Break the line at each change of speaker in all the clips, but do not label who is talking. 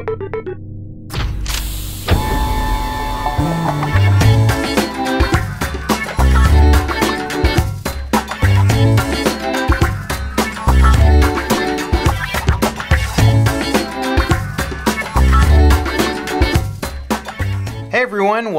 Hey everyone,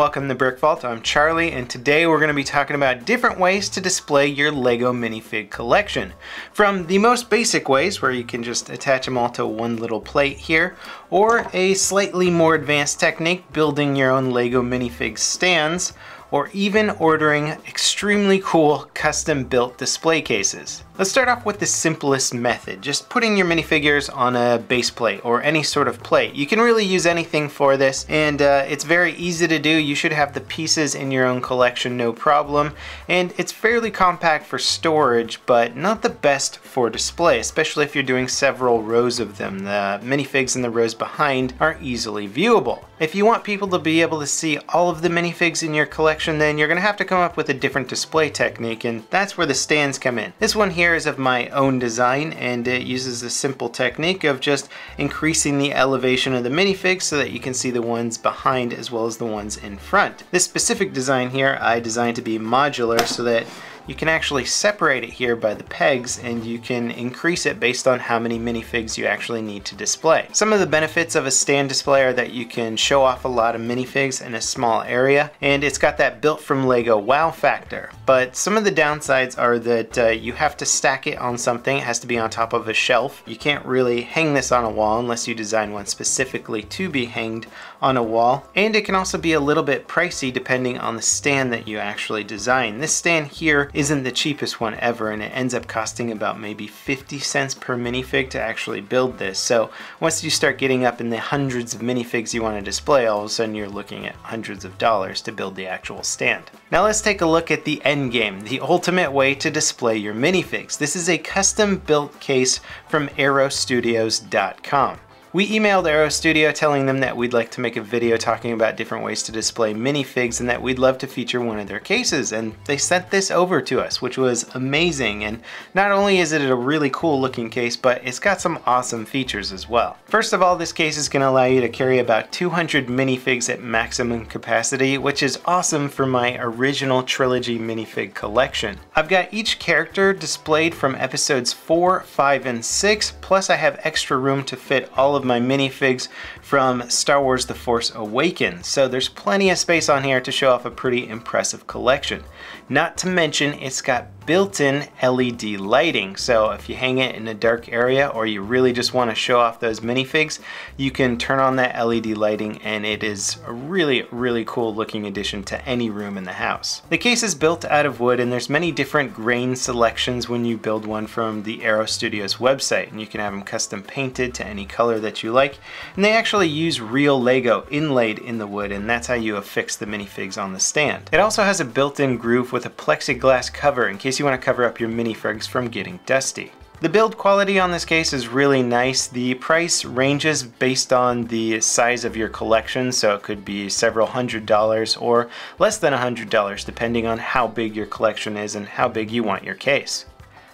welcome to Brick Vault. I'm Charlie, and today we're going to be talking about different ways to display your LEGO minifig collection. From the most basic ways, where you can just attach them all to one little plate here, or a slightly more advanced technique, building your own LEGO minifig stands, or even ordering extremely cool custom built display cases. Let's start off with the simplest method, just putting your minifigures on a base plate or any sort of plate. You can really use anything for this and uh, it's very easy to do. You should have the pieces in your own collection no problem and it's fairly compact for storage but not the best for display, especially if you're doing several rows of them. The minifigs in the rows behind are easily viewable. If you want people to be able to see all of the minifigs in your collection then you're going to have to come up with a different display technique and that's where the stands come in. This one here is of my own design and it uses a simple technique of just increasing the elevation of the minifigs so that you can see the ones behind as well as the ones in front. This specific design here I designed to be modular so that you can actually separate it here by the pegs and you can increase it based on how many minifigs you actually need to display. Some of the benefits of a stand display are that you can show off a lot of minifigs in a small area and it's got that built from Lego wow factor. But some of the downsides are that uh, you have to stack it on something. It has to be on top of a shelf. You can't really hang this on a wall unless you design one specifically to be hanged on a wall. And it can also be a little bit pricey depending on the stand that you actually design. This stand here isn't the cheapest one ever and it ends up costing about maybe 50 cents per minifig to actually build this. So once you start getting up in the hundreds of minifigs you want to display, all of a sudden you're looking at hundreds of dollars to build the actual stand. Now let's take a look at the end game, the ultimate way to display your minifigs. This is a custom built case from ayrowstudios.com. We emailed Ayrow Studio telling them that we'd like to make a video talking about different ways to display minifigs and that we'd love to feature one of their cases and they sent this over to us which was amazing and not only is it a really cool looking case but it's got some awesome features as well. First of all this case is going to allow you to carry about 200 minifigs at maximum capacity which is awesome for my original trilogy minifig collection. I've got each character displayed from episodes 4, 5, and 6 plus I have extra room to fit all of of my minifigs from Star Wars The Force Awakens, so there's plenty of space on here to show off a pretty impressive collection. Not to mention it's got built-in LED lighting. So if you hang it in a dark area or you really just want to show off those minifigs, you can turn on that LED lighting and it is a really, really cool looking addition to any room in the house. The case is built out of wood and there's many different grain selections when you build one from the Ayrow Studios website and you can have them custom painted to any color that you like. And they actually use real Lego inlaid in the wood and that's how you affix the minifigs on the stand. It also has a built-in groove with a plexiglass cover in case you want to cover up your minifigs from getting dusty. The build quality on this case is really nice. The price ranges based on the size of your collection, so it could be several hundred dollars or less than a hundred dollars depending on how big your collection is and how big you want your case.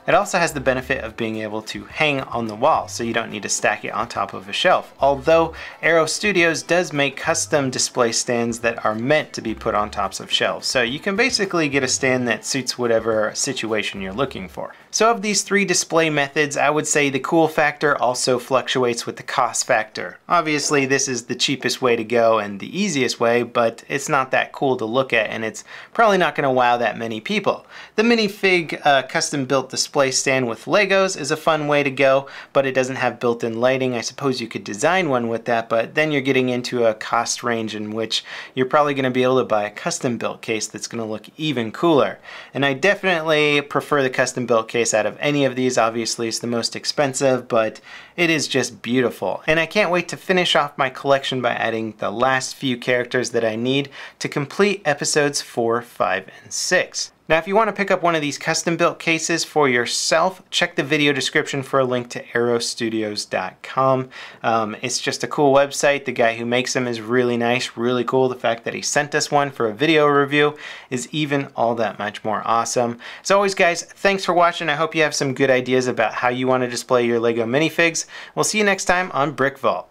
It also has the benefit of being able to hang on the wall, so you don't need to stack it on top of a shelf. Although Ayrow Studios does make custom display stands that are meant to be put on tops of shelves. So you can basically get a stand that suits whatever situation you're looking for. So of these three display methods, I would say the cool factor also fluctuates with the cost factor. Obviously this is the cheapest way to go and the easiest way, but it's not that cool to look at and it's probably not going to wow that many people. The minifig uh, custom built display display stand with Legos is a fun way to go, but it doesn't have built-in lighting. I suppose you could design one with that, but then you're getting into a cost range in which you're probably going to be able to buy a custom built case that's going to look even cooler. And I definitely prefer the custom built case out of any of these. Obviously, it's the most expensive, but it is just beautiful. And I can't wait to finish off my collection by adding the last few characters that I need to complete episodes 4, 5, and 6. Now if you want to pick up one of these custom built cases for yourself, check the video description for a link to ayrowstudios.com. Um, it's just a cool website. The guy who makes them is really nice, really cool. The fact that he sent us one for a video review is even all that much more awesome. As always guys, thanks for watching. I hope you have some good ideas about how you want to display your LEGO minifigs. We'll see you next time on Brick Vault.